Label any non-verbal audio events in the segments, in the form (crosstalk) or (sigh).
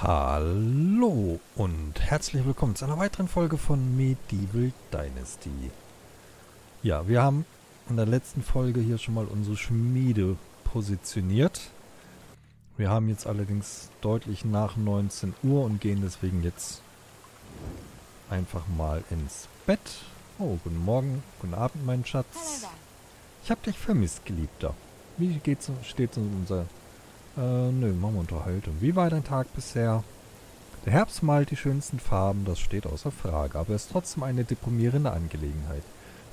Hallo und herzlich willkommen zu einer weiteren Folge von Medieval Dynasty. Ja, wir haben in der letzten Folge hier schon mal unsere Schmiede positioniert. Wir haben jetzt allerdings deutlich nach 19 Uhr und gehen deswegen jetzt einfach mal ins Bett. Oh, guten Morgen, guten Abend, mein Schatz. Ich hab dich vermisst, Geliebter. Wie geht's, steht's in unser äh, nö, machen wir Unterhaltung. Wie war dein Tag bisher? Der Herbst malt die schönsten Farben, das steht außer Frage, aber es ist trotzdem eine deprimierende Angelegenheit.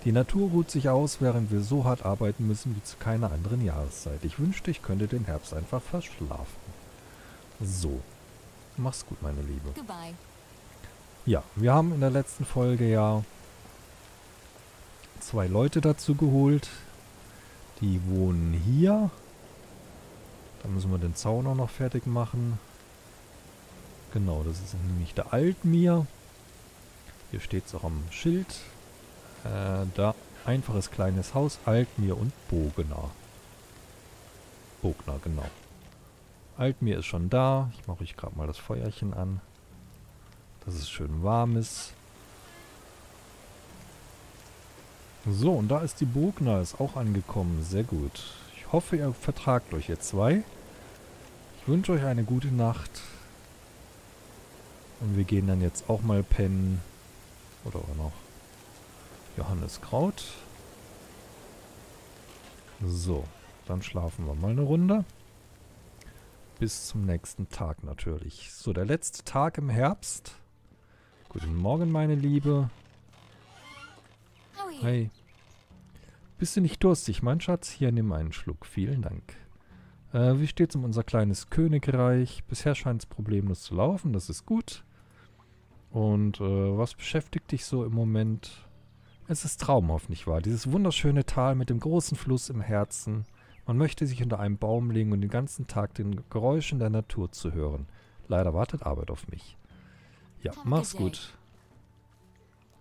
Die Natur ruht sich aus, während wir so hart arbeiten müssen wie zu keiner anderen Jahreszeit. Ich wünschte, ich könnte den Herbst einfach verschlafen. So. Mach's gut, meine Liebe. Goodbye. Ja, wir haben in der letzten Folge ja zwei Leute dazu geholt. Die wohnen hier. Dann müssen wir den Zaun auch noch fertig machen. Genau, das ist nämlich der Altmir. Hier steht es auch am Schild. Äh, da einfaches kleines Haus, Altmir und Bogener. Bogner, genau. Altmir ist schon da. Ich mache euch gerade mal das Feuerchen an. Dass es schön warm ist. So, und da ist die Bogner, ist auch angekommen. Sehr gut. Ich hoffe, ihr vertragt euch jetzt zwei. Ich wünsche euch eine gute Nacht. Und wir gehen dann jetzt auch mal pennen. Oder auch noch Johannes Kraut. So, dann schlafen wir mal eine Runde. Bis zum nächsten Tag natürlich. So, der letzte Tag im Herbst. Guten Morgen, meine Liebe. Hi. Bist du nicht durstig, mein Schatz? Hier, nimm einen Schluck. Vielen Dank. Äh, wie steht's um unser kleines Königreich? Bisher scheint es problemlos zu laufen, das ist gut. Und äh, was beschäftigt dich so im Moment? Es ist traumhaft, nicht wahr? Dieses wunderschöne Tal mit dem großen Fluss im Herzen. Man möchte sich unter einem Baum legen und den ganzen Tag den Geräuschen der Natur zu hören. Leider wartet Arbeit auf mich. Ja, mach's gut.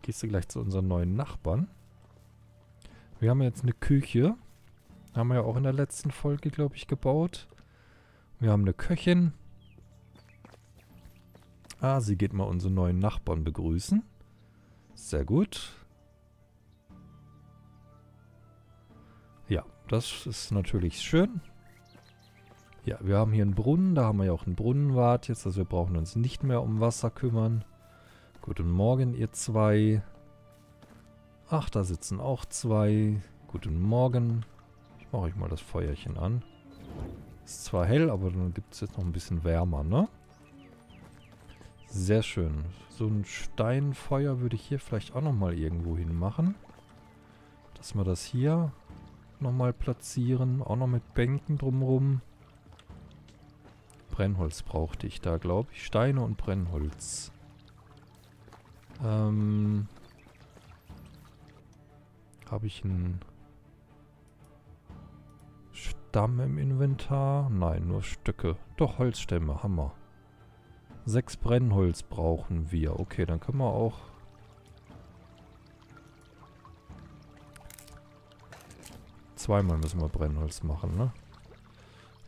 Gehst du gleich zu unseren neuen Nachbarn? Wir haben jetzt eine Küche. Haben wir ja auch in der letzten Folge, glaube ich, gebaut. Wir haben eine Köchin. Ah, sie geht mal unsere neuen Nachbarn begrüßen. Sehr gut. Ja, das ist natürlich schön. Ja, wir haben hier einen Brunnen. Da haben wir ja auch einen Brunnenwart jetzt. Also wir brauchen uns nicht mehr um Wasser kümmern. Guten Morgen, ihr zwei. Ach, da sitzen auch zwei. Guten Morgen mache ich mal das Feuerchen an. Ist zwar hell, aber dann gibt es jetzt noch ein bisschen wärmer, ne? Sehr schön. So ein Steinfeuer würde ich hier vielleicht auch nochmal irgendwo hin machen. Dass wir das hier nochmal platzieren. Auch noch mit Bänken drumrum. Brennholz brauchte ich da, glaube ich. Steine und Brennholz. Ähm... Habe ich ein Stamm im Inventar? Nein, nur Stücke. Doch, Holzstämme, Hammer. Sechs Brennholz brauchen wir. Okay, dann können wir auch... Zweimal müssen wir Brennholz machen, ne?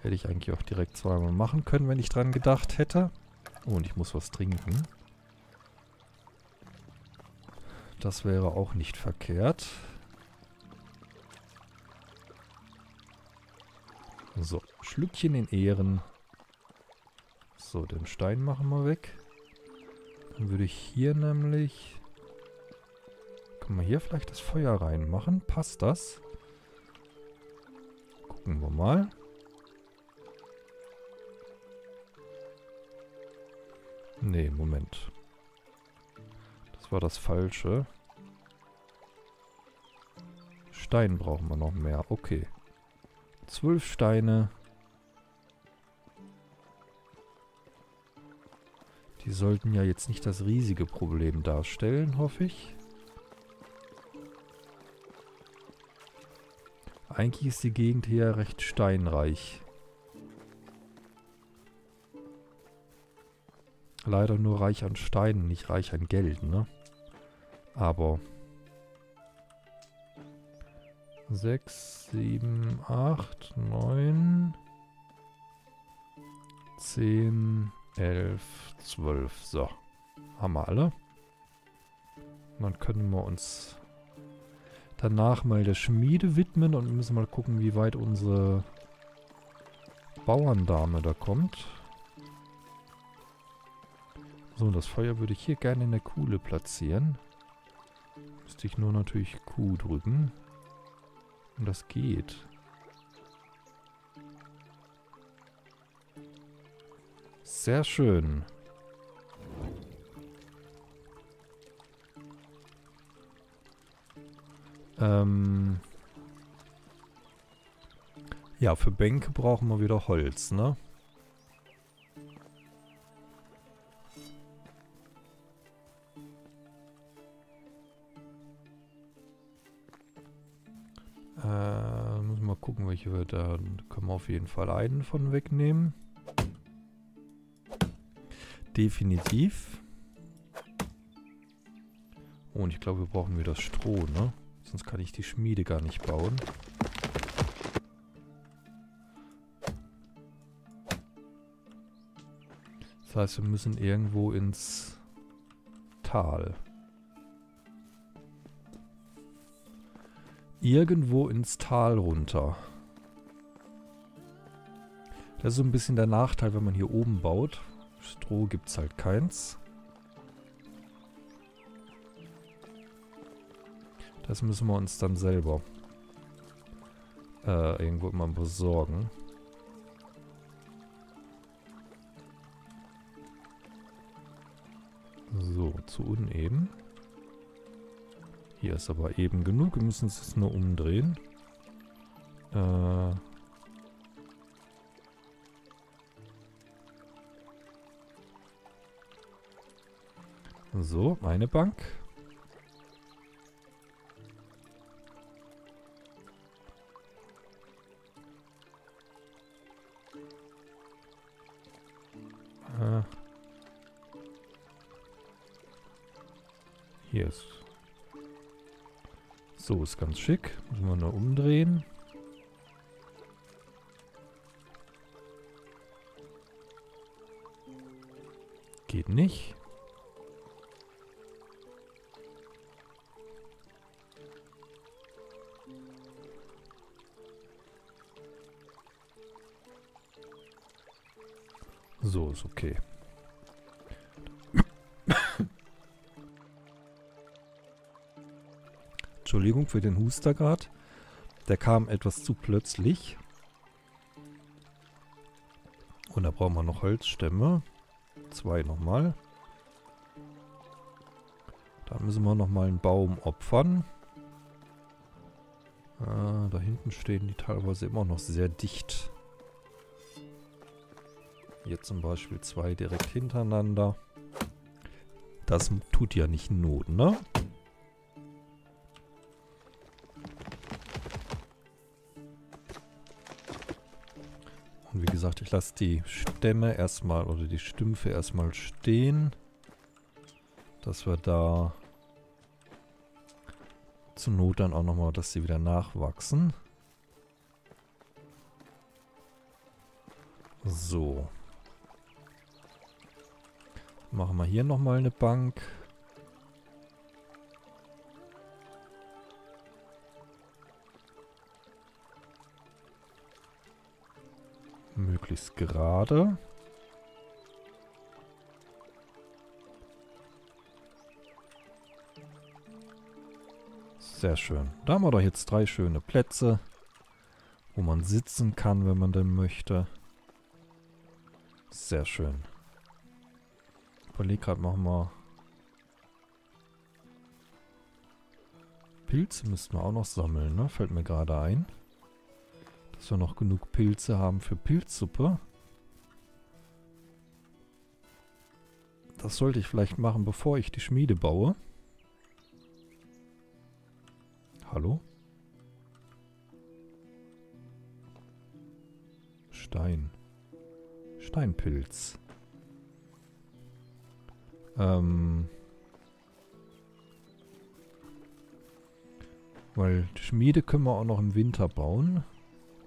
Hätte ich eigentlich auch direkt zweimal machen können, wenn ich dran gedacht hätte. Oh, und ich muss was trinken. Das wäre auch nicht verkehrt. So, Schlückchen in Ehren. So, den Stein machen wir weg. Dann würde ich hier nämlich... Können wir hier vielleicht das Feuer reinmachen? Passt das? Gucken wir mal. Nee, Moment. Das war das Falsche. Stein brauchen wir noch mehr. Okay. Zwölf Steine. Die sollten ja jetzt nicht das riesige Problem darstellen, hoffe ich. Eigentlich ist die Gegend hier recht steinreich. Leider nur reich an Steinen, nicht reich an Geld, ne? Aber 6, 7, 8, 9, 10, 11, 12. So. Haben wir alle. Dann können wir uns danach mal der Schmiede widmen und müssen mal gucken, wie weit unsere Bauerndame da kommt. So, das Feuer würde ich hier gerne in der Kuhle platzieren. Müsste ich nur natürlich Q drücken. Und das geht. Sehr schön. Ähm ja, für Bänke brauchen wir wieder Holz, ne? Wir da... Können wir auf jeden Fall einen von wegnehmen. Definitiv. Oh, und ich glaube, wir brauchen wieder Stroh, ne? Sonst kann ich die Schmiede gar nicht bauen. Das heißt, wir müssen irgendwo ins Tal. Irgendwo ins Tal runter. Das ist so ein bisschen der Nachteil, wenn man hier oben baut. Stroh gibt es halt keins. Das müssen wir uns dann selber äh, irgendwo immer besorgen. So, zu uneben. Hier ist aber eben genug. Wir müssen es nur umdrehen. Äh... So, eine Bank. Äh. Hier ist... So, ist ganz schick. Müssen wir nur umdrehen. Geht nicht. Ist okay. (coughs) Entschuldigung für den Huster gerade. Der kam etwas zu plötzlich. Und da brauchen wir noch Holzstämme. Zwei nochmal. Da müssen wir nochmal einen Baum opfern. Ah, da hinten stehen die teilweise immer noch sehr dicht. Hier zum Beispiel zwei direkt hintereinander. Das tut ja nicht Not, ne? Und wie gesagt, ich lasse die Stämme erstmal oder die Stümpfe erstmal stehen. Dass wir da zur Not dann auch nochmal, dass sie wieder nachwachsen. So. Machen wir hier nochmal eine Bank. Möglichst gerade. Sehr schön. Da haben wir doch jetzt drei schöne Plätze, wo man sitzen kann, wenn man denn möchte. Sehr schön überlege gerade, machen wir... Pilze müssten wir auch noch sammeln, ne? Fällt mir gerade ein. Dass wir noch genug Pilze haben für Pilzsuppe. Das sollte ich vielleicht machen, bevor ich die Schmiede baue. Hallo? Stein. Steinpilz. Ähm, weil Schmiede können wir auch noch im Winter bauen.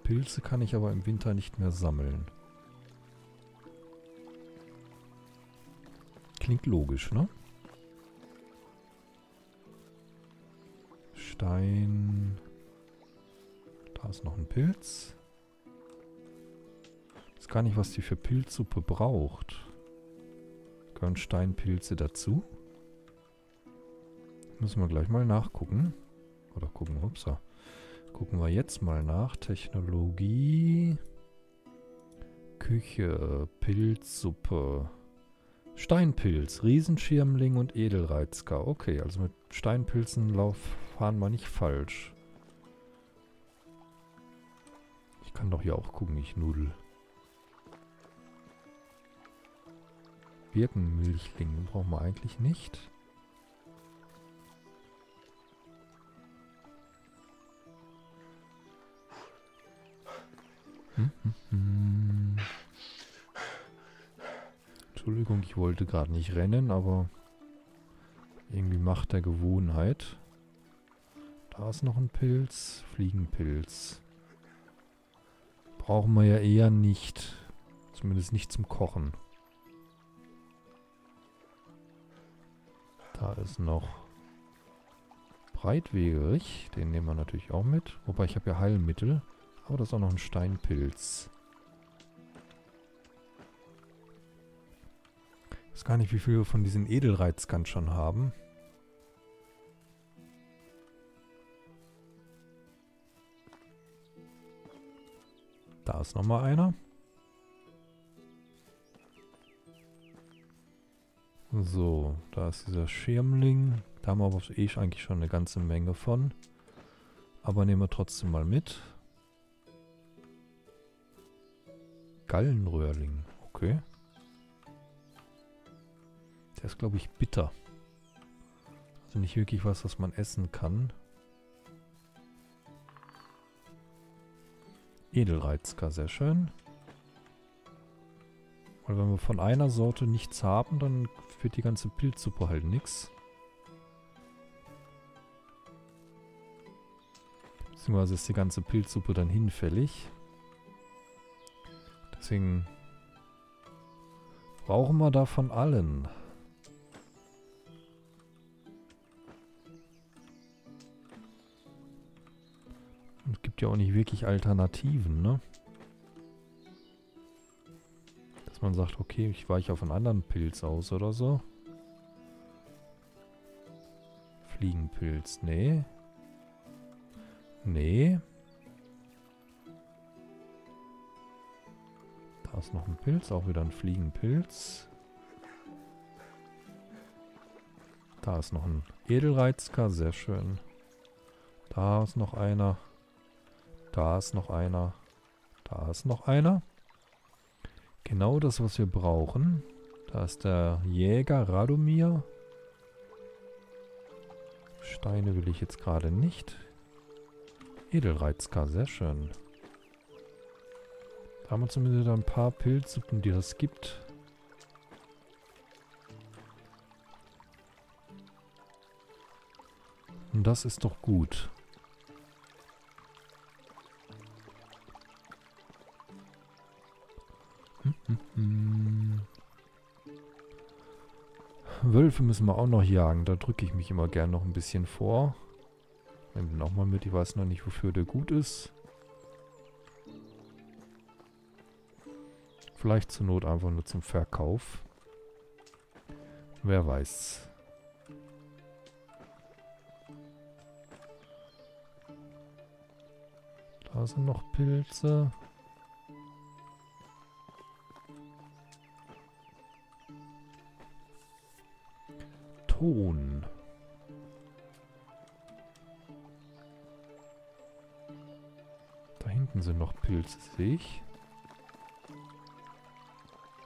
Pilze kann ich aber im Winter nicht mehr sammeln. Klingt logisch, ne? Stein. Da ist noch ein Pilz. Ich weiß gar nicht, was die für Pilzsuppe braucht. Steinpilze dazu? Müssen wir gleich mal nachgucken. Oder gucken, upsa. Gucken wir jetzt mal nach. Technologie. Küche. Pilzsuppe. Steinpilz, Riesenschirmling und Edelreizker. Okay, also mit Steinpilzen fahren wir nicht falsch. Ich kann doch hier auch gucken, ich Nudel. Birkenmilchling brauchen wir eigentlich nicht. Hm, hm, hm. Entschuldigung, ich wollte gerade nicht rennen, aber irgendwie Macht der Gewohnheit. Da ist noch ein Pilz. Fliegenpilz. Brauchen wir ja eher nicht. Zumindest nicht zum Kochen. Da ist noch Breitwegerich. Den nehmen wir natürlich auch mit. Wobei ich habe ja Heilmittel. Aber das ist auch noch ein Steinpilz. Ich weiß gar nicht, wie viel wir von diesen Edelreizkern schon haben. Da ist nochmal einer. So, da ist dieser Schirmling. Da haben wir aber eh eigentlich schon eine ganze Menge von. Aber nehmen wir trotzdem mal mit. Gallenröhrling. Okay. Der ist, glaube ich, bitter. Also nicht wirklich was, was man essen kann. Edelreizker, sehr schön. Weil wenn wir von einer Sorte nichts haben, dann wird die ganze Pilzsuppe halt nichts. Beziehungsweise ist die ganze Pilzsuppe dann hinfällig. Deswegen brauchen wir da von allen. Es gibt ja auch nicht wirklich Alternativen, ne? Dass man sagt, okay, ich weiche auf einen anderen Pilz aus oder so. Fliegenpilz, nee. Nee. Da ist noch ein Pilz, auch wieder ein Fliegenpilz. Da ist noch ein Edelreizker, sehr schön. Da ist noch einer. Da ist noch einer. Da ist noch einer. Genau das, was wir brauchen. Da ist der Jäger Radomir. Steine will ich jetzt gerade nicht. Edelreizker, sehr schön. Da haben wir zumindest ein paar Pilzsuppen, die das gibt. Und das ist doch gut. Wölfe müssen wir auch noch jagen. Da drücke ich mich immer gern noch ein bisschen vor. Nehmen den auch mal mit. Ich weiß noch nicht, wofür der gut ist. Vielleicht zur Not einfach nur zum Verkauf. Wer weiß. Da sind noch Pilze. Ton. Da hinten sind noch Pilze, sehe ich.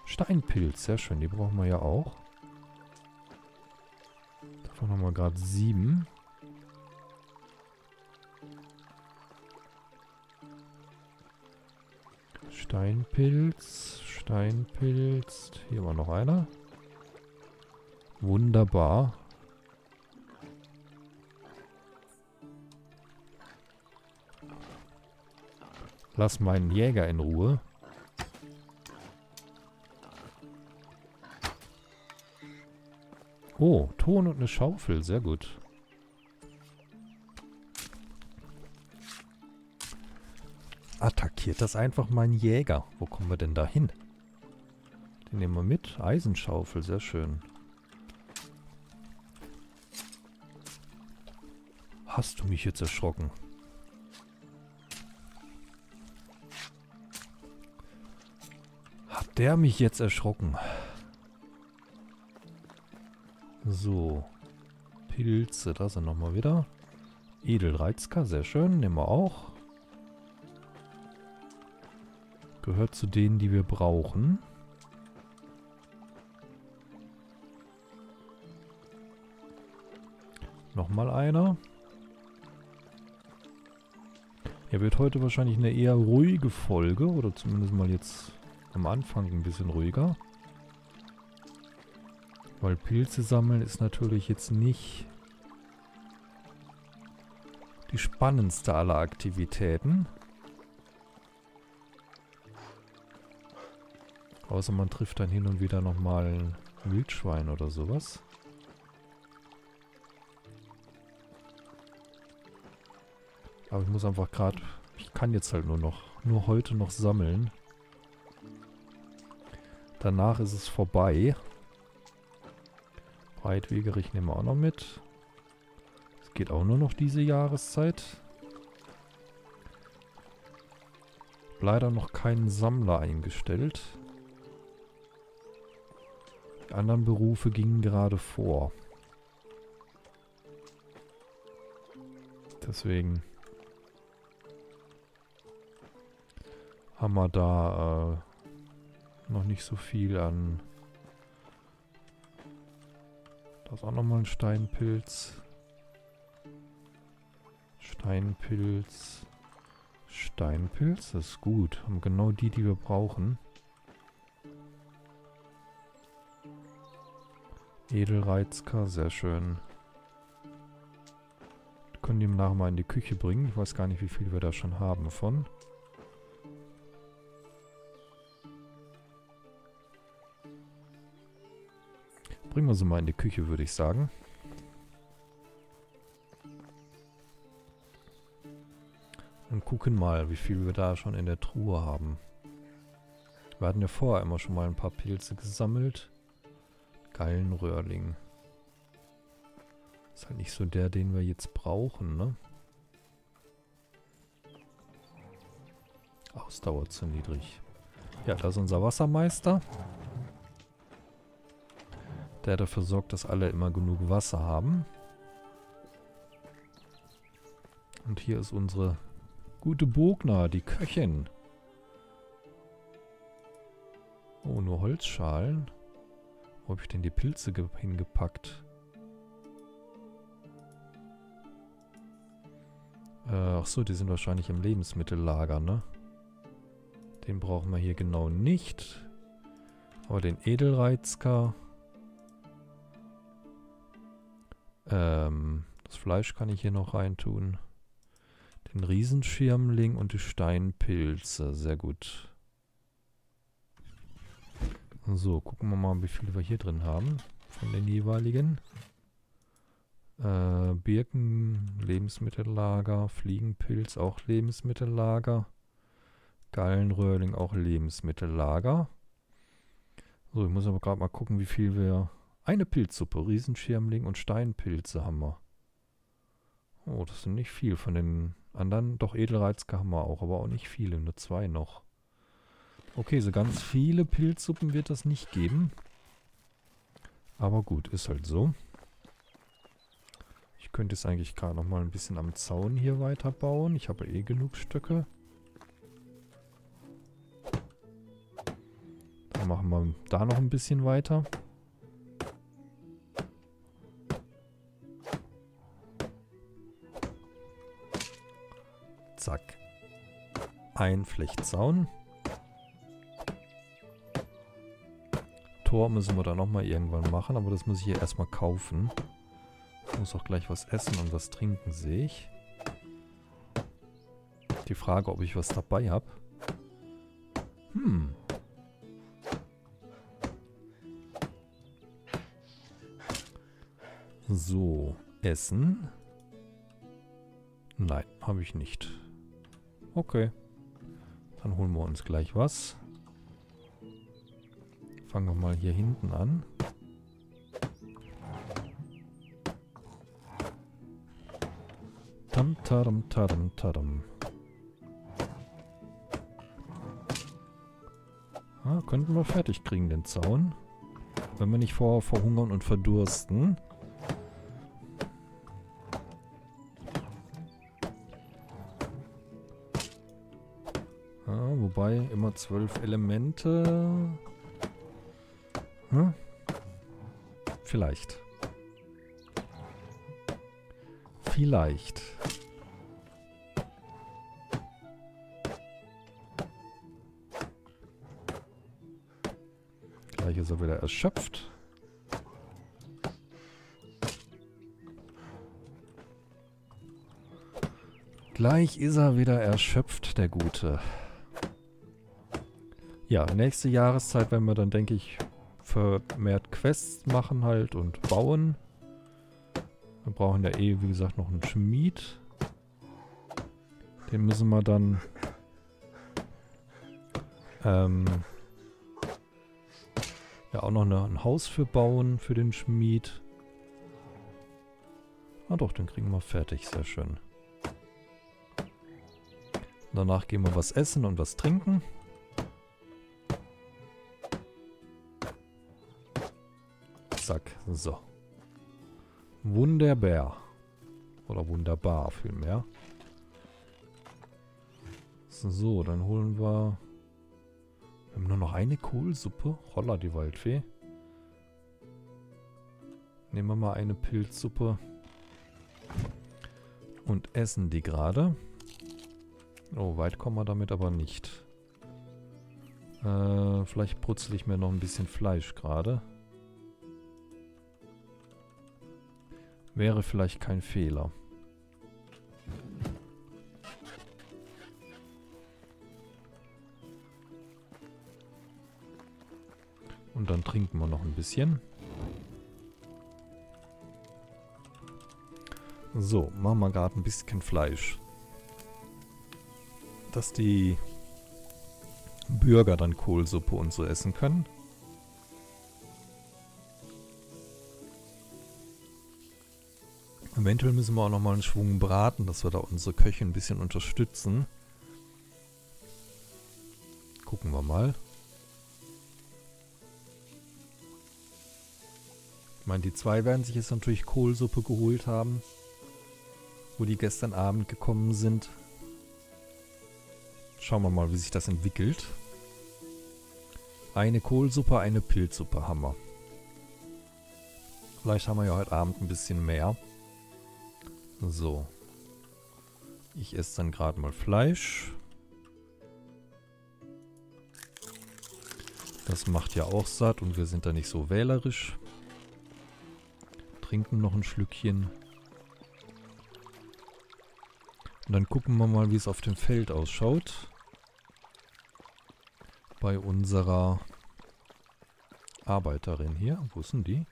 Steinpilz, sehr schön, die brauchen wir ja auch. Davon haben wir gerade sieben. Steinpilz, Steinpilz. Hier war noch einer. Wunderbar. Lass meinen Jäger in Ruhe. Oh, Ton und eine Schaufel. Sehr gut. Attackiert das einfach mein Jäger. Wo kommen wir denn da hin? Den nehmen wir mit. Eisenschaufel, sehr schön. Hast du mich jetzt erschrocken? Hat der mich jetzt erschrocken? So. Pilze, da sind nochmal wieder. Edelreizka, sehr schön. Nehmen wir auch. Gehört zu denen, die wir brauchen. Nochmal einer. Er wird heute wahrscheinlich eine eher ruhige Folge, oder zumindest mal jetzt am Anfang ein bisschen ruhiger. Weil Pilze sammeln ist natürlich jetzt nicht die spannendste aller Aktivitäten. Außer man trifft dann hin und wieder nochmal ein Wildschwein oder sowas. Aber ich muss einfach gerade... Ich kann jetzt halt nur noch... Nur heute noch sammeln. Danach ist es vorbei. Breitwegerich nehmen wir auch noch mit. Es geht auch nur noch diese Jahreszeit. Leider noch keinen Sammler eingestellt. Die anderen Berufe gingen gerade vor. Deswegen haben wir da äh, noch nicht so viel an... Da ist auch nochmal ein Steinpilz. Steinpilz. Steinpilz, das ist gut. Haben genau die, die wir brauchen. Edelreizker, sehr schön. Können die nachher mal in die Küche bringen. Ich weiß gar nicht, wie viel wir da schon haben von. Bringen wir sie mal in die Küche, würde ich sagen. Und gucken mal, wie viel wir da schon in der Truhe haben. Wir hatten ja vorher immer schon mal ein paar Pilze gesammelt. Gallenröhrling. Ist halt nicht so der, den wir jetzt brauchen, ne? Ausdauer zu niedrig. Ja, da ist unser Wassermeister der dafür sorgt, dass alle immer genug Wasser haben. Und hier ist unsere gute Bogner, die Köchin. Oh, nur Holzschalen. Wo habe ich denn die Pilze hingepackt? Äh, ach so, die sind wahrscheinlich im Lebensmittellager, ne? Den brauchen wir hier genau nicht. Aber den Edelreizker Ähm, das Fleisch kann ich hier noch reintun. Den Riesenschirmling und die Steinpilze. Sehr gut. So, gucken wir mal, wie viel wir hier drin haben. Von den jeweiligen. Äh, Birken, Lebensmittellager. Fliegenpilz, auch Lebensmittellager. Gallenröhrling, auch Lebensmittellager. So, ich muss aber gerade mal gucken, wie viel wir eine Pilzsuppe, Riesenschirmling und Steinpilze haben wir. Oh, das sind nicht viel. Von den anderen, doch Edelreizke haben wir auch, aber auch nicht viele, nur zwei noch. Okay, so ganz viele Pilzsuppen wird das nicht geben. Aber gut, ist halt so. Ich könnte jetzt eigentlich gerade noch mal ein bisschen am Zaun hier weiterbauen. Ich habe eh genug Stöcke. Dann machen wir da noch ein bisschen weiter. Ein Flechtzaun. Tor müssen wir dann nochmal irgendwann machen, aber das muss ich hier erstmal kaufen. Ich muss auch gleich was essen und was trinken, sehe ich. Die Frage, ob ich was dabei habe. Hm. So, Essen. Nein, habe ich nicht. Okay. Dann holen wir uns gleich was. Fangen wir mal hier hinten an. Tam, tadam, tadam, tadam. Ah, könnten wir fertig kriegen, den Zaun. Wenn wir nicht vor verhungern und verdursten. Wobei immer zwölf Elemente. Hm? Vielleicht. Vielleicht. Gleich ist er wieder erschöpft. Gleich ist er wieder erschöpft, der Gute. Ja, nächste Jahreszeit werden wir dann, denke ich, vermehrt Quests machen halt und bauen. Wir brauchen ja eh, wie gesagt, noch einen Schmied. Den müssen wir dann ähm, ja auch noch eine, ein Haus für bauen, für den Schmied. Ah doch, den kriegen wir fertig, sehr schön. Danach gehen wir was essen und was trinken. Zack, so. Wunderbar. Oder wunderbar vielmehr. So, dann holen wir... Wir haben nur noch eine Kohlsuppe. Holla, die Waldfee. Nehmen wir mal eine Pilzsuppe. Und essen die gerade. Oh, weit kommen wir damit aber nicht. Äh, vielleicht brutzel ich mir noch ein bisschen Fleisch gerade. Wäre vielleicht kein Fehler. Und dann trinken wir noch ein bisschen. So, machen wir gerade ein bisschen Fleisch. Dass die Bürger dann Kohlsuppe und so essen können. Eventuell müssen wir auch nochmal einen Schwung braten, dass wir da unsere Köche ein bisschen unterstützen. Gucken wir mal. Ich meine, die zwei werden sich jetzt natürlich Kohlsuppe geholt haben, wo die gestern Abend gekommen sind. Schauen wir mal, wie sich das entwickelt. Eine Kohlsuppe, eine Pilzsuppe haben wir. Vielleicht haben wir ja heute Abend ein bisschen mehr. So. Ich esse dann gerade mal Fleisch. Das macht ja auch satt und wir sind da nicht so wählerisch. Trinken noch ein Schlückchen. Und dann gucken wir mal, wie es auf dem Feld ausschaut. Bei unserer Arbeiterin hier. Wo sind die?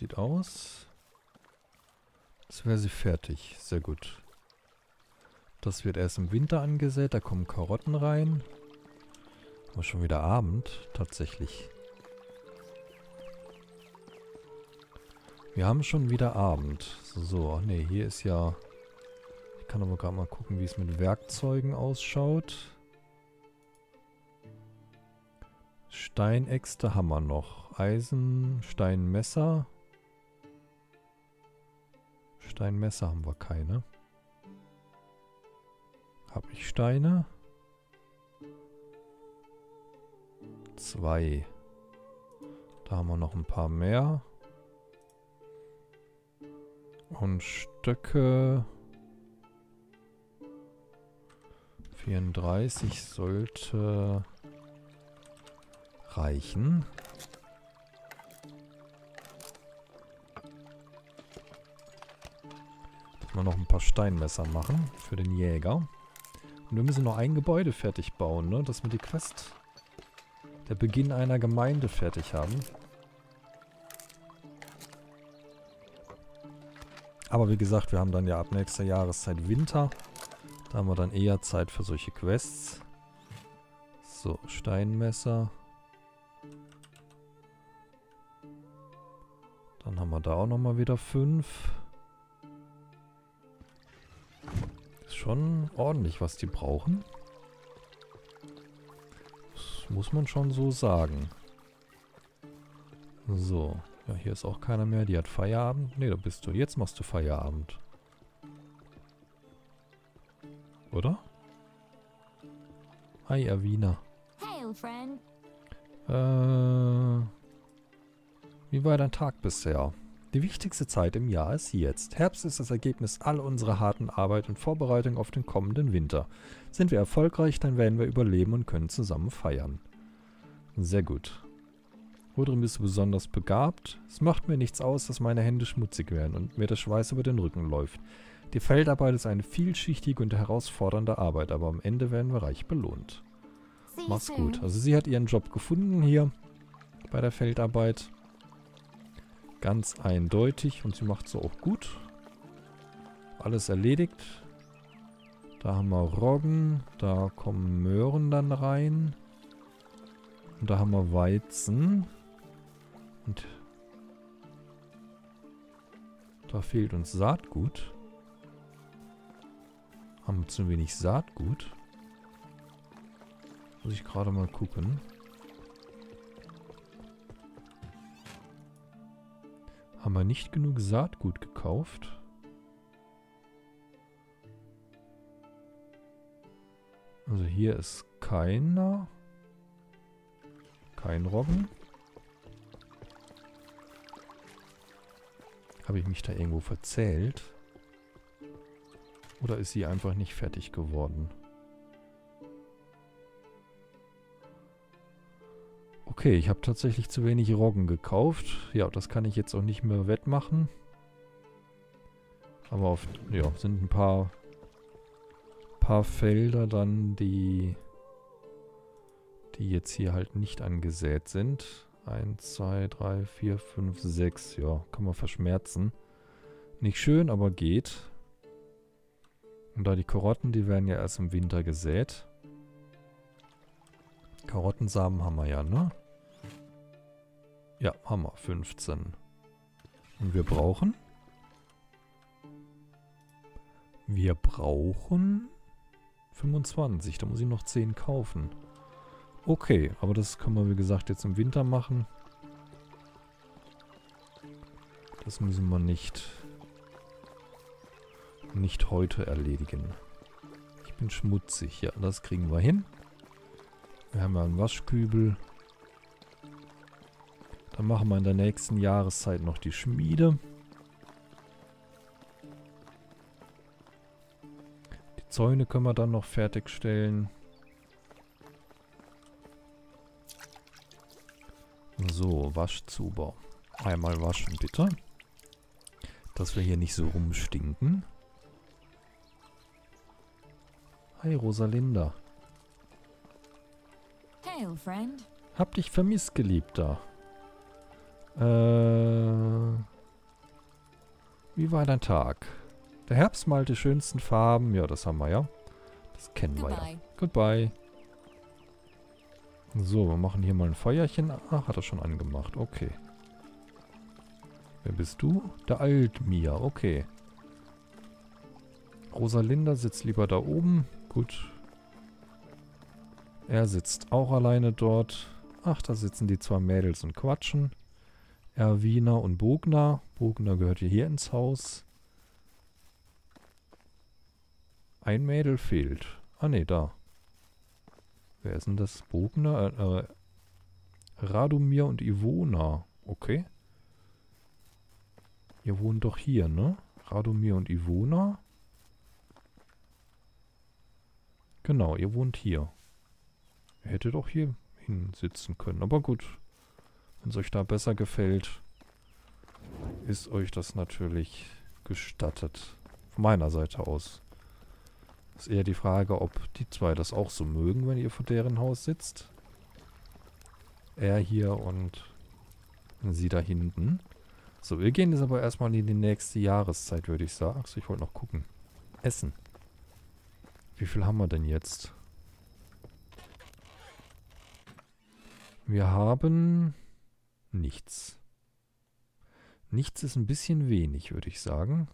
Sieht aus. Jetzt wäre sie fertig. Sehr gut. Das wird erst im Winter angesät. Da kommen Karotten rein. Aber schon wieder Abend, tatsächlich. Wir haben schon wieder Abend. So, ne, hier ist ja... Ich kann aber gerade mal gucken, wie es mit Werkzeugen ausschaut. Steinäxte haben wir noch. Eisen, Steinmesser. Steinmesser haben wir keine. Habe ich Steine? Zwei. Da haben wir noch ein paar mehr. Und Stöcke. 34 sollte reichen. Mal noch ein paar Steinmesser machen für den Jäger. Und wir müssen noch ein Gebäude fertig bauen, ne? Dass wir die Quest der Beginn einer Gemeinde fertig haben. Aber wie gesagt, wir haben dann ja ab nächster Jahreszeit Winter. Da haben wir dann eher Zeit für solche Quests. So, Steinmesser. Dann haben wir da auch nochmal wieder fünf. Schon ordentlich, was die brauchen. Das muss man schon so sagen. So. Ja, hier ist auch keiner mehr. Die hat Feierabend. Ne, da bist du. Jetzt machst du Feierabend. Oder? Hi, Erwina. Hail, friend. Äh, wie war dein Tag bisher? Die wichtigste Zeit im Jahr ist jetzt. Herbst ist das Ergebnis all unserer harten Arbeit und Vorbereitung auf den kommenden Winter. Sind wir erfolgreich, dann werden wir überleben und können zusammen feiern. Sehr gut. Worin bist du besonders begabt? Es macht mir nichts aus, dass meine Hände schmutzig werden und mir der Schweiß über den Rücken läuft. Die Feldarbeit ist eine vielschichtige und herausfordernde Arbeit, aber am Ende werden wir reich belohnt. Mach's gut. Also sie hat ihren Job gefunden hier bei der Feldarbeit. Ganz eindeutig und sie macht so auch gut. Alles erledigt. Da haben wir Roggen, da kommen Möhren dann rein. Und da haben wir Weizen. Und da fehlt uns Saatgut. Haben wir zu wenig Saatgut. Muss ich gerade mal gucken. Haben wir nicht genug Saatgut gekauft? Also hier ist keiner. Kein Roggen. Habe ich mich da irgendwo verzählt? Oder ist sie einfach nicht fertig geworden? Okay, ich habe tatsächlich zu wenig Roggen gekauft. Ja, das kann ich jetzt auch nicht mehr wettmachen. Aber auf, ja, sind ein paar, paar Felder dann, die, die jetzt hier halt nicht angesät sind. 1, 2, 3, 4, 5, 6. Ja, kann man verschmerzen. Nicht schön, aber geht. Und da die Karotten, die werden ja erst im Winter gesät. Karottensamen haben wir ja, ne? Ja, haben wir. 15. Und wir brauchen? Wir brauchen 25. Da muss ich noch 10 kaufen. Okay, aber das können wir wie gesagt jetzt im Winter machen. Das müssen wir nicht nicht heute erledigen. Ich bin schmutzig. Ja, das kriegen wir hin. Wir haben ja einen Waschkübel. Dann machen wir in der nächsten Jahreszeit noch die Schmiede. Die Zäune können wir dann noch fertigstellen. So, Waschzuber. Einmal waschen, bitte. Dass wir hier nicht so rumstinken. Hi, Rosalinda. Hab dich vermisst, Geliebter. Äh. Wie war dein Tag? Der Herbst malt die schönsten Farben. Ja, das haben wir ja. Das kennen wir ja. Goodbye. Goodbye. So, wir machen hier mal ein Feuerchen. Ach, hat er schon angemacht. Okay. Wer bist du? Der Altmir. Okay. Rosalinda sitzt lieber da oben. Gut. Er sitzt auch alleine dort. Ach, da sitzen die zwei Mädels und quatschen. Erwina und Bogner. Bogner gehört hier ins Haus. Ein Mädel fehlt. Ah, ne, da. Wer ist denn das? Bogner? Äh, äh, Radomir und Ivona. Okay. Ihr wohnt doch hier, ne? Radomir und Ivona. Genau, ihr wohnt hier. Ihr hättet doch hier hinsitzen können. Aber gut. Wenn es euch da besser gefällt, ist euch das natürlich gestattet. Von meiner Seite aus. Ist eher die Frage, ob die zwei das auch so mögen, wenn ihr vor deren Haus sitzt. Er hier und sie da hinten. So, wir gehen jetzt aber erstmal in die nächste Jahreszeit, würde ich sagen. Achso, ich wollte noch gucken. Essen. Wie viel haben wir denn jetzt? Wir haben nichts. Nichts ist ein bisschen wenig, würde ich sagen.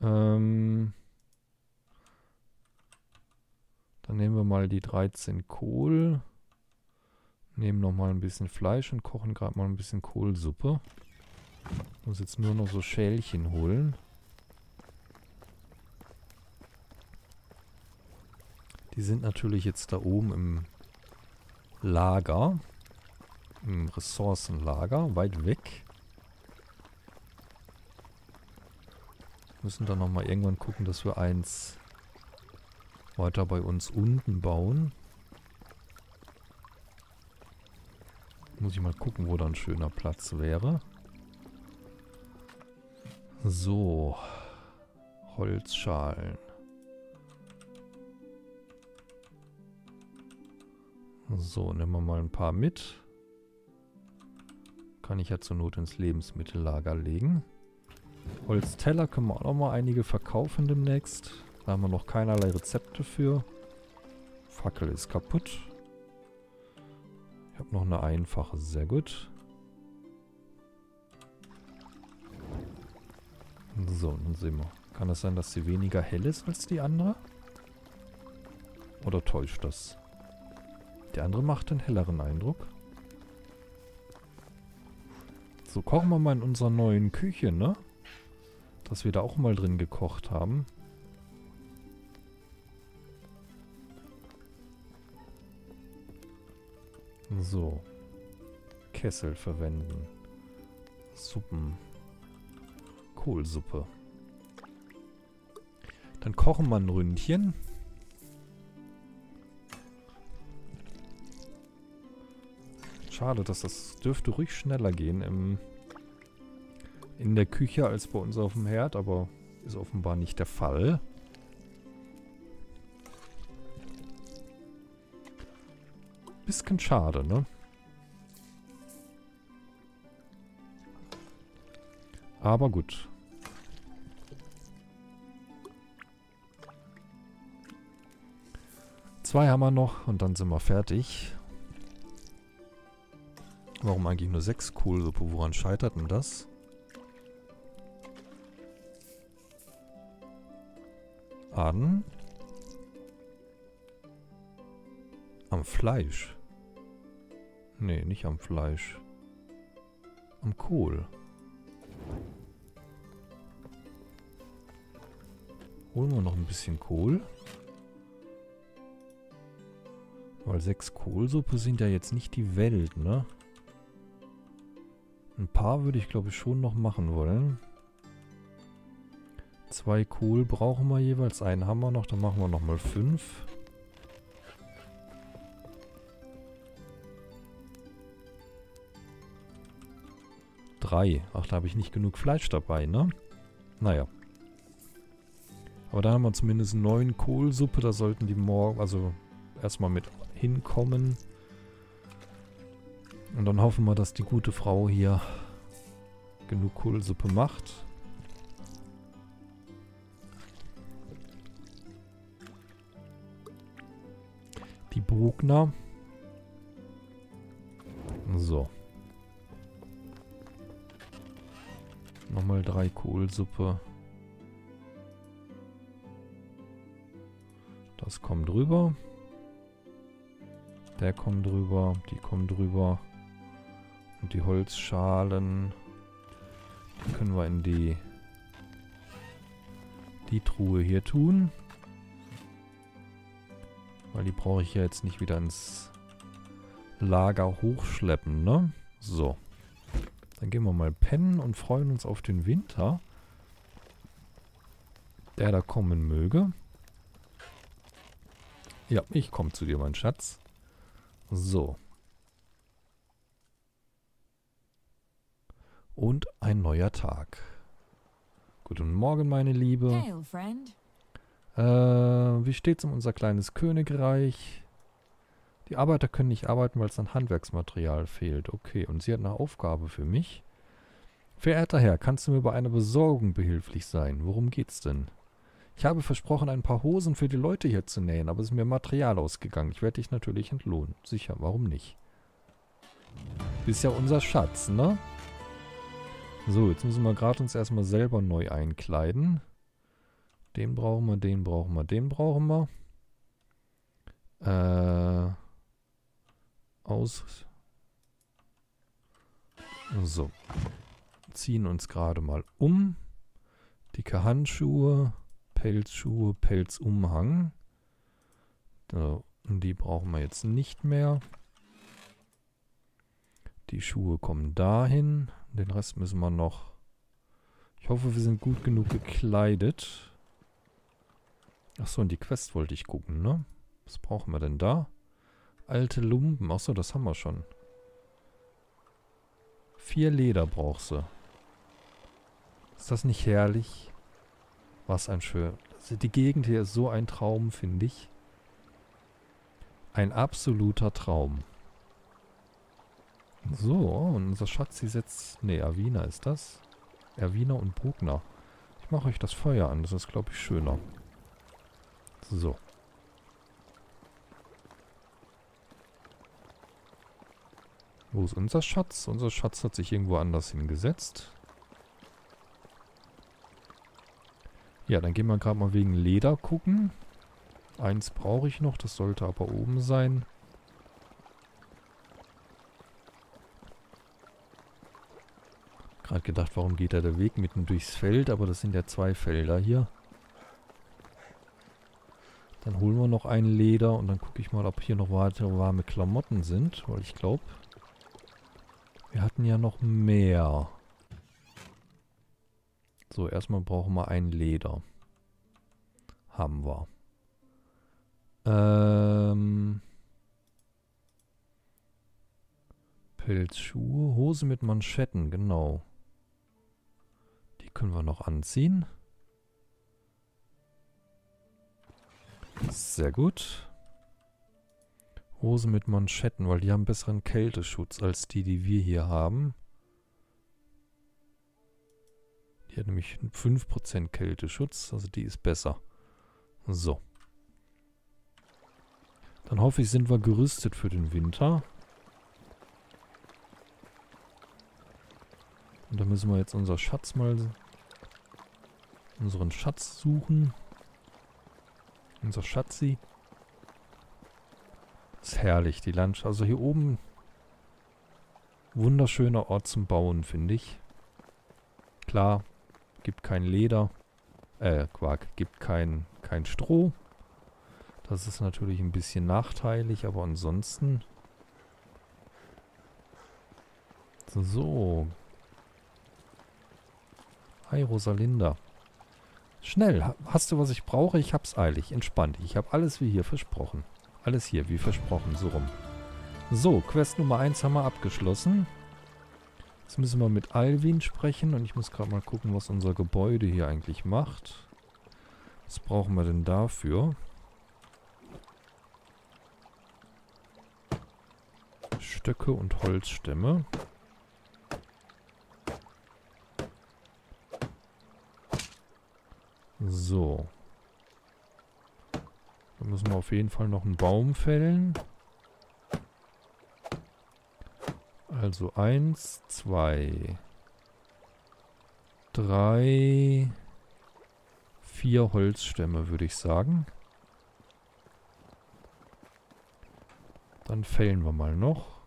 Ähm, dann nehmen wir mal die 13 Kohl. Nehmen nochmal ein bisschen Fleisch und kochen gerade mal ein bisschen Kohlsuppe. Muss jetzt nur noch so Schälchen holen. Die sind natürlich jetzt da oben im Lager. Im Ressourcenlager, weit weg. Müssen dann nochmal irgendwann gucken, dass wir eins weiter bei uns unten bauen. Muss ich mal gucken, wo da ein schöner Platz wäre. So. Holzschalen. So, nehmen wir mal ein paar mit. Kann ich ja zur Not ins Lebensmittellager legen. Holzteller können wir auch noch mal einige verkaufen demnächst. Da haben wir noch keinerlei Rezepte für. Fackel ist kaputt. Ich habe noch eine einfache, sehr gut. So, dann sehen wir. Kann es das sein, dass sie weniger hell ist als die andere? Oder täuscht das? Die andere macht einen helleren Eindruck. So, kochen wir mal in unserer neuen Küche, ne? Dass wir da auch mal drin gekocht haben. So. Kessel verwenden. Suppen. Kohlsuppe. Dann kochen wir ein Ründchen. Schade, dass das dürfte ruhig schneller gehen im, in der Küche als bei uns auf dem Herd, aber ist offenbar nicht der Fall. Bisschen schade, ne? Aber gut. Zwei haben wir noch und dann sind wir fertig. Warum eigentlich nur sechs Kohlsuppe? Woran scheitert denn das? An Am Fleisch. Nee, nicht am Fleisch. Am Kohl. Holen wir noch ein bisschen Kohl. Weil sechs Kohlsuppe sind ja jetzt nicht die Welt, ne? Ein paar würde ich glaube ich schon noch machen wollen. Zwei Kohl brauchen wir jeweils. Einen haben wir noch, dann machen wir nochmal fünf. drei. Ach, da habe ich nicht genug Fleisch dabei, ne? Naja. Aber da haben wir zumindest neun Kohlsuppe. Da sollten die morgen, also erstmal mit hinkommen. Und dann hoffen wir, dass die gute Frau hier genug Kohlsuppe macht. Die Brugner. So. Nochmal drei Kohlsuppe. Das kommt rüber. Der kommt rüber. Die kommt rüber. Die Holzschalen. Können wir in die, die Truhe hier tun. Weil die brauche ich ja jetzt nicht wieder ins Lager hochschleppen, ne? So. Dann gehen wir mal pennen und freuen uns auf den Winter. Der da kommen möge. Ja, ich komme zu dir, mein Schatz. So. Und ein neuer Tag. Guten Morgen, meine Liebe. Äh, wie steht's um unser kleines Königreich? Die Arbeiter können nicht arbeiten, weil es an Handwerksmaterial fehlt. Okay, und sie hat eine Aufgabe für mich. Verehrter Herr, kannst du mir bei einer Besorgung behilflich sein? Worum geht's denn? Ich habe versprochen, ein paar Hosen für die Leute hier zu nähen, aber es ist mir Material ausgegangen. Ich werde dich natürlich entlohnen. Sicher, warum nicht? Bist ja unser Schatz, ne? So, jetzt müssen wir gerade uns erstmal selber neu einkleiden. Den brauchen wir, den brauchen wir, den brauchen wir. Äh, aus. So. Ziehen uns gerade mal um. Dicke Handschuhe, Pelzschuhe, Pelzumhang. So, die brauchen wir jetzt nicht mehr. Die Schuhe kommen dahin. Den Rest müssen wir noch... Ich hoffe, wir sind gut genug gekleidet. Achso, und die Quest wollte ich gucken, ne? Was brauchen wir denn da? Alte Lumpen. Achso, das haben wir schon. Vier Leder brauchst du. Ist das nicht herrlich? Was ein schön... Also die Gegend hier ist so ein Traum, finde ich. Ein absoluter Traum. So, und unser Schatz, sie setzt... Ne, Erwina ist das. Erwina und Bruckner. Ich mache euch das Feuer an, das ist, glaube ich, schöner. So. Wo ist unser Schatz? Unser Schatz hat sich irgendwo anders hingesetzt. Ja, dann gehen wir gerade mal wegen Leder gucken. Eins brauche ich noch, das sollte aber oben sein. Gerade gedacht, warum geht da der Weg mitten durchs Feld, aber das sind ja zwei Felder hier. Dann holen wir noch ein Leder und dann gucke ich mal, ob hier noch weitere warme Klamotten sind, weil ich glaube, wir hatten ja noch mehr. So, erstmal brauchen wir ein Leder. Haben wir. Ähm. Pelzschuhe, Hose mit Manschetten, genau. Können wir noch anziehen. Sehr gut. Hose mit Manschetten, weil die haben besseren Kälteschutz als die, die wir hier haben. Die hat nämlich 5% Kälteschutz, also die ist besser. So. Dann hoffe ich, sind wir gerüstet für den Winter. Und da müssen wir jetzt unser Schatz mal... unseren Schatz suchen. Unser Schatzi. Ist herrlich, die Landschaft. Also hier oben wunderschöner Ort zum Bauen, finde ich. Klar, gibt kein Leder. Äh, Quark, gibt kein, kein Stroh. Das ist natürlich ein bisschen nachteilig, aber ansonsten... So. Hi, Rosalinda. Schnell, hast du, was ich brauche? Ich hab's eilig. Entspannt. Ich habe alles wie hier versprochen. Alles hier, wie versprochen, so rum. So, Quest Nummer 1 haben wir abgeschlossen. Jetzt müssen wir mit Alvin sprechen und ich muss gerade mal gucken, was unser Gebäude hier eigentlich macht. Was brauchen wir denn dafür? Stöcke und Holzstämme. So. Da müssen wir auf jeden Fall noch einen Baum fällen. Also eins, zwei, drei, vier Holzstämme, würde ich sagen. Dann fällen wir mal noch.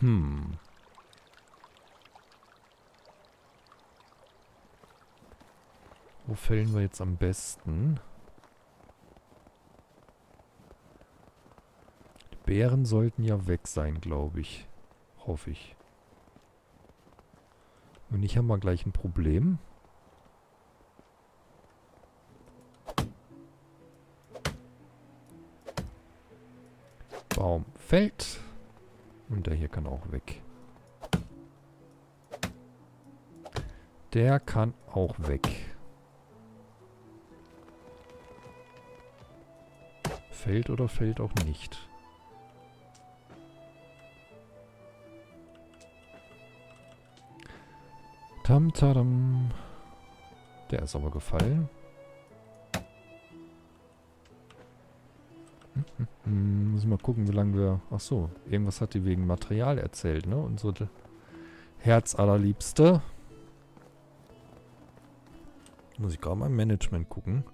Hm. Fällen wir jetzt am besten? Die Bären sollten ja weg sein, glaube ich. Hoffe ich. Und nicht haben wir gleich ein Problem. Baum fällt. Und der hier kann auch weg. Der kann auch weg. Fällt oder fällt auch nicht. Tam tadam. Der ist aber gefallen. Hm, hm, hm. Müssen wir mal gucken, wie lange wir... Ach so, irgendwas hat die wegen Material erzählt, ne? Unsere Herzallerliebste. Muss ich gerade mal im Management gucken.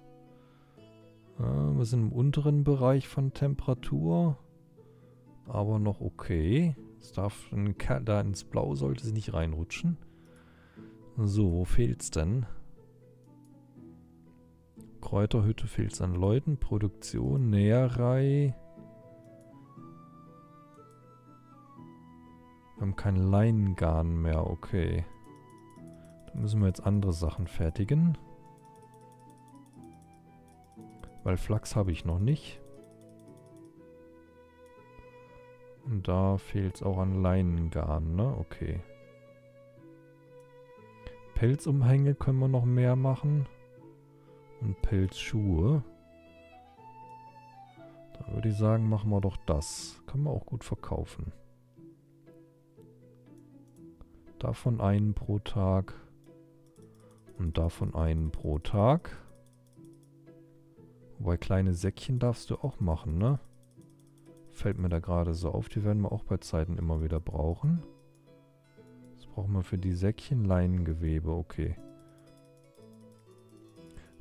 Äh, wir sind im unteren Bereich von Temperatur. Aber noch okay. Es darf da ins Blau sollte sie nicht reinrutschen. So, wo fehlt's denn? Kräuterhütte fehlt's an Leuten. Produktion, Näherei. Wir haben kein Leinengarn mehr, okay. Da müssen wir jetzt andere Sachen fertigen. Weil Flachs habe ich noch nicht. Und da fehlt es auch an Leinengarn, ne? Okay. Pelzumhänge können wir noch mehr machen. Und Pelzschuhe. Da würde ich sagen, machen wir doch das. Können wir auch gut verkaufen. Davon einen pro Tag. Und davon einen pro Tag. Wobei kleine Säckchen darfst du auch machen, ne? Fällt mir da gerade so auf. Die werden wir auch bei Zeiten immer wieder brauchen. Was brauchen wir für die Säckchen? Leinengewebe, okay.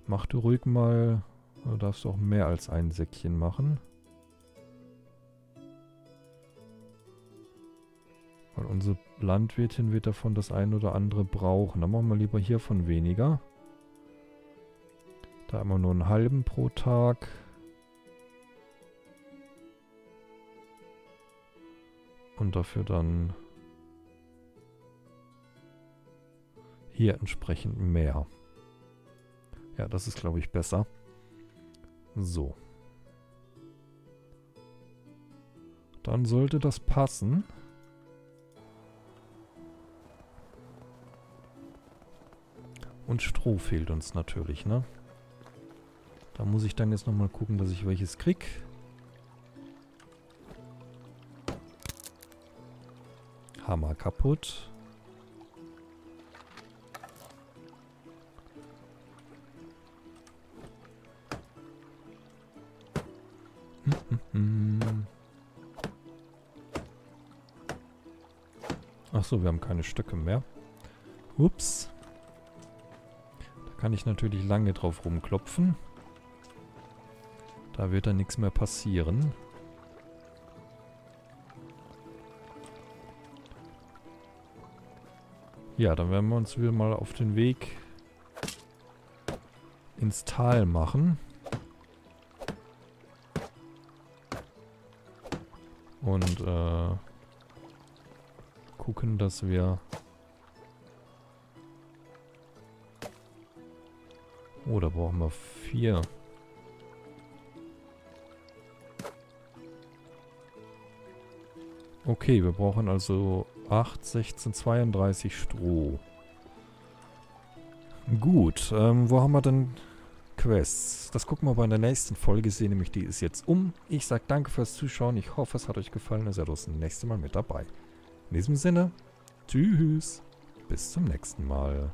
Mach du ruhig mal... Du darfst auch mehr als ein Säckchen machen. Weil unsere Landwirtin wird davon das ein oder andere brauchen. Dann machen wir lieber hiervon weniger. Da immer nur einen halben pro Tag. Und dafür dann hier entsprechend mehr. Ja, das ist, glaube ich, besser. So. Dann sollte das passen. Und Stroh fehlt uns natürlich, ne? Da muss ich dann jetzt nochmal gucken, dass ich welches krieg. Hammer kaputt. Achso, wir haben keine Stöcke mehr. Ups. Da kann ich natürlich lange drauf rumklopfen. Da wird dann nichts mehr passieren. Ja, dann werden wir uns wieder mal auf den Weg ins Tal machen. Und äh, gucken, dass wir... Oh, da brauchen wir vier. Okay, wir brauchen also 8, 16, 32 Stroh. Gut, ähm, wo haben wir denn Quests? Das gucken wir aber in der nächsten Folge. Sehe nämlich, die ist jetzt um. Ich sage danke fürs Zuschauen. Ich hoffe, es hat euch gefallen. Ihr seid das nächste Mal mit dabei. In diesem Sinne, tschüss. Bis zum nächsten Mal.